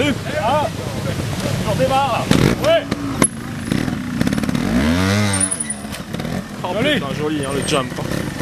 Salut ah, On démarre. Ouais. Oh joli, putain, joli hein, le jump hein.